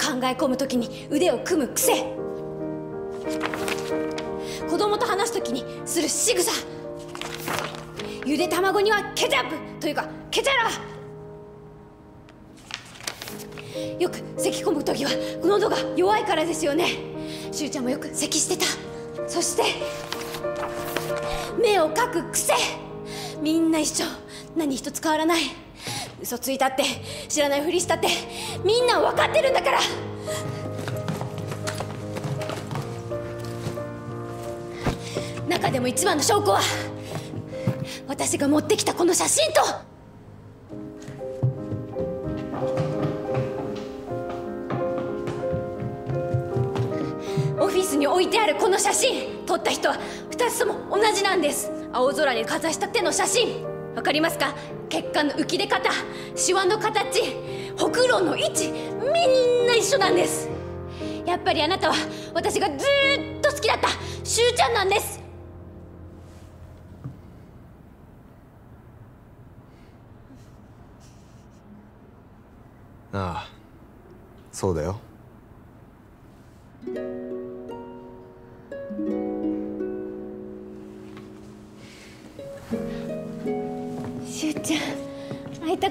考え込む時に腕を組む癖。子供と話す時にする仕草。ゆで卵にはケチャップというかケチャラ。よく咳込む時は喉が弱いからですよね。しゅうちゃんもよく咳してた。そして目をかく癖。みんな一緒。何一つ変わらない。嘘ついたって知らないふりしたってみんな分かってるんだから。中でも一番の証拠は私が持ってきたこの写真と。オフィスに置いてあるこの写真撮った人は2つとも同じなんです。青空にかざした手の写真。わかりますか？血管の浮き出方シワの形ほくろの位置みんな一緒なんです。やっぱりあなたは私がずっと好きだったしゅうちゃんなんです。ああそうだよ。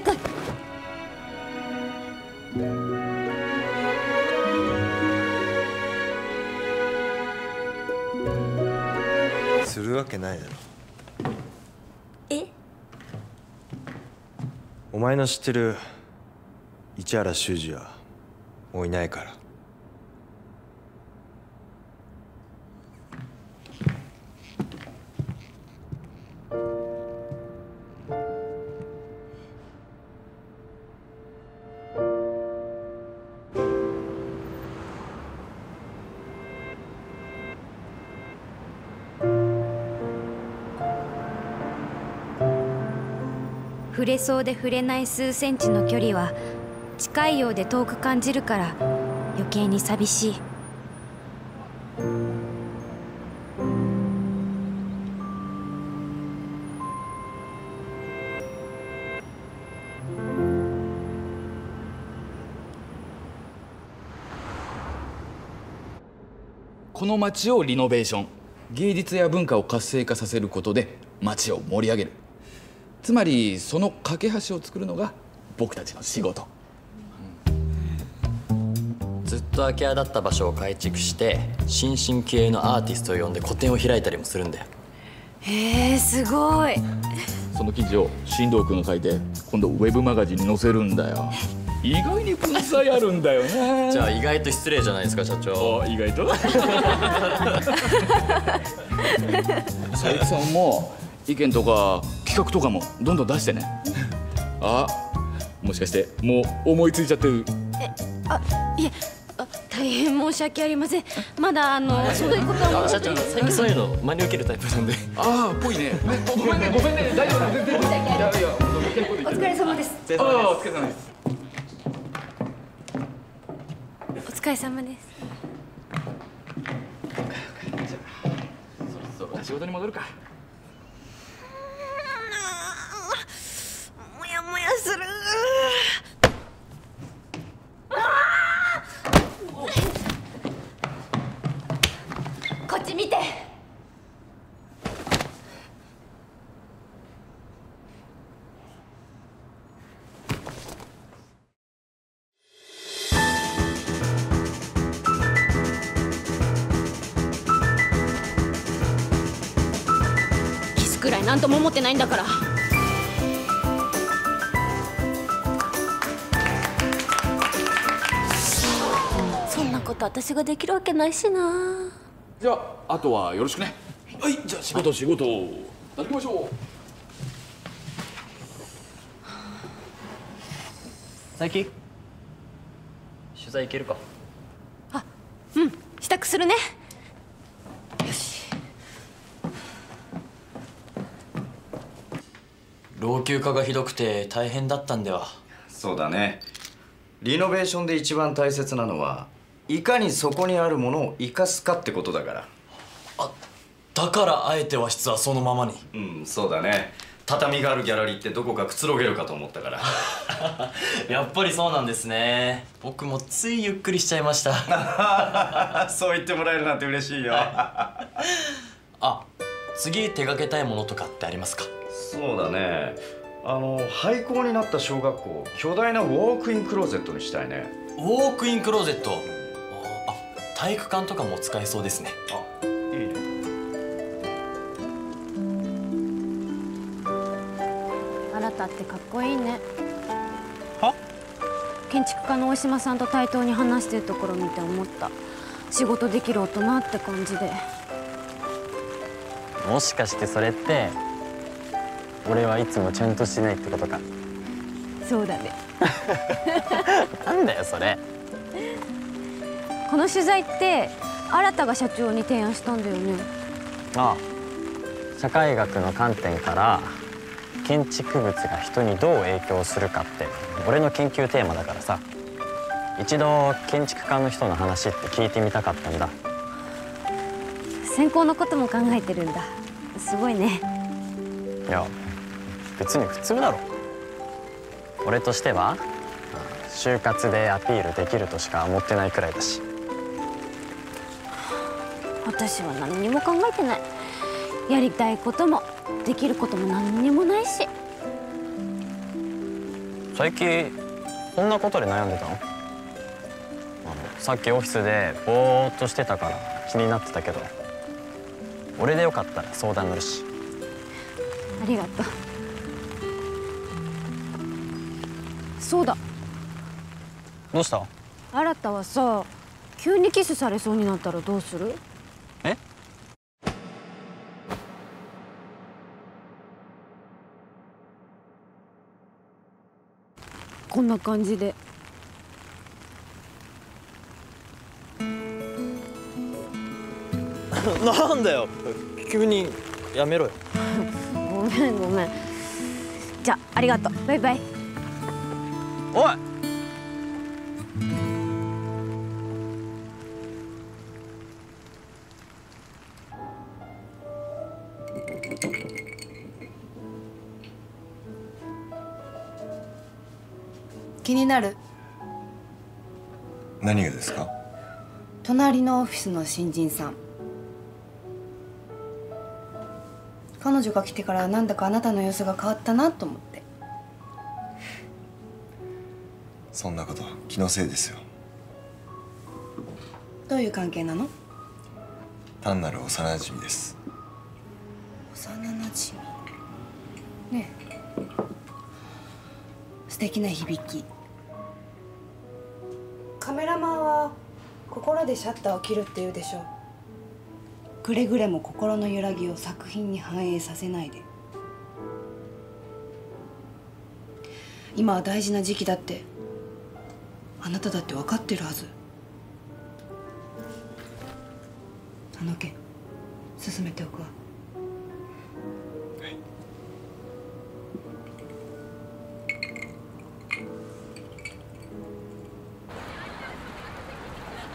たかするわけないだろ。え？お前の知ってる市原修司はもういないから触れそうで触れない数センチの距離は近いようで遠く感じるから余計に寂しい。この街をリノベーション。芸術や文化を活性化させることで街を盛り上げる。つまりその架け橋を作るのが僕たちの仕事。ずっと空き家だった場所を改築して新進気鋭のアーティストを呼んで個展を開いたりもするんだよ。へえすごい。その記事を進藤君が書いて今度ウェブマガジンに載せるんだよ。意外に文才あるんだよね。じゃあ意外と失礼じゃないですか社長。あ意外と？佐伯さんも意見とか企画とかもどんどん出してね。あもしかしてもう思いついちゃってる。あいえあ大変申し訳ありません。まだあのそういうことは。社長最近そういうの真に受けるタイプなんで。ああぽいね。ごめんねごめんね。大丈夫全然お疲れ様です。ああお疲れ様です。お疲れ様です。そろそろ仕事に戻るかキスくらいなんとも思ってないんだから。そんなこと私ができるわけないしな。じゃああとはよろしくね。はいじゃあ仕事仕事。行きましょう。佐伯？取材行けるか？うん支度するねよし老朽化がひどくて大変だったんでは。そうだね。リノベーションで一番大切なのはいかにそこにあるものを生かすかってことだから。あだからあえて和室はそのままに。うんそうだね。畳があるギャラリーってどこかくつろげるかと思ったから。やっぱりそうなんですね。僕もついゆっくりしちゃいました。そう言ってもらえるなんて嬉しいよ。あ次手掛けたいものとかってありますか？そうだね。あの廃校になった小学校巨大なウォークインクローゼットにしたいね。ウォークインクローゼット？あ体育館とかも使えそうですね。あいいね。新たってかっこいいね。は？建築家の大島さんと対等に話してるところ見て思った。仕事できる大人って感じでもしかしてそれって俺はいつもちゃんとしてないってことか？そうだね。なんだよそれ。この取材って新が社長に提案したんだよね。ああ。社会学の観点から建築物が人にどう影響するかって俺の研究テーマだからさ。一度建築家の人の話って聞いてみたかったんだ専攻のことも考えてるんだ。すごいね。いや別に普通だろ。俺としては就活でアピールできるとしか思ってないくらいだし。私は何にも考えてない。やりたいこともできることも何にもないし。最近こんなことで悩んでたの？あのさっきオフィスでぼーっとしてたから気になってたけど俺でよかったら相談乗るし。ありがとう。そうだ。どうした？新たはさ急にキスされそうになったらどうする？え？こんな感じで なんだよ。急にやめろよ。ごめんごめん。じゃあありがとう。バイバイ。おい。気になる。何がですか？隣のオフィスの新人さん彼女が来てからなんだかあなたの様子が変わったなと思って。そんなこと気のせいですよ。どういう関係なの？単なる幼馴染です。幼なじみねえ。素敵な響き。カメラマンは心でシャッターを切るって言うでしょくれぐれも心の揺らぎを作品に反映させないで。今は大事な時期だってあなただって分かってるはず。あの件進めておくわ。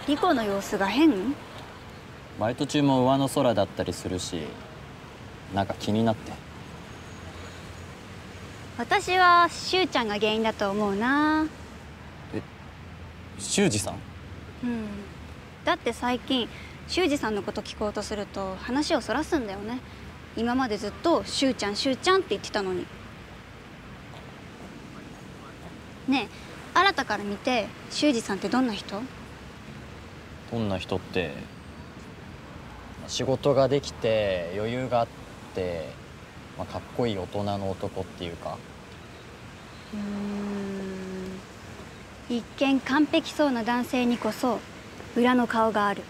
リコの様子が変？バイト中も上の空だったりするしなんか気になって。私はしゅうちゃんが原因だと思うな。修二さん？うん。だって最近修二さんのこと聞こうとすると話をそらすんだよね。今までずっと「しゅうちゃんしゅうちゃん」って言ってたのに。ねえ新たから見て修二さんってどんな人？どんな人って仕事ができて余裕があって、まあ、かっこいい大人の男っていうか。うん。一見完璧そうな男性にこそ裏の顔がある。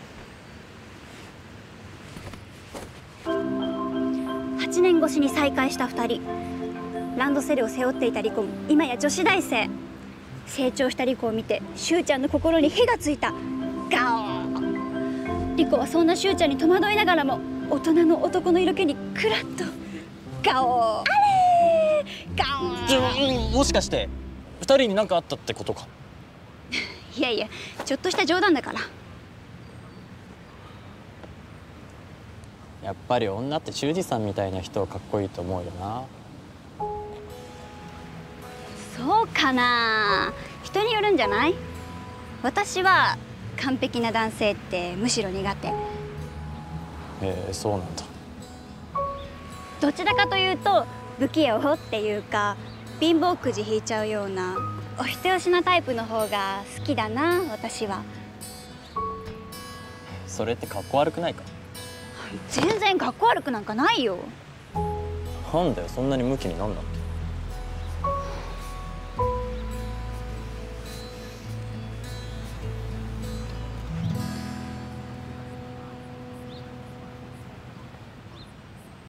8年越しに再会した2人。ランドセルを背負っていたリコも今や女子大生。成長したリコを見てしゅうちゃんの心に火がついた。ガオーリコはそんなしゅうちゃんに戸惑いながらも大人の男の色気にクラッとガオー。あれーガオー。もしかして二人に何かあったってことか？いやいやちょっとした冗談だから。やっぱり女って修二さんみたいな人をかっこいいと思うよな。そうかな。人によるんじゃない？私は完璧な男性ってむしろ苦手。へえそうなんだ。どちらかというと不器用っていうか貧乏くじ引いちゃうようなお人よしなタイプの方が好きだな私は。それってかっこ悪くないか？全然かっこ悪くなんかないよ。なんだよそんなにムキになんなって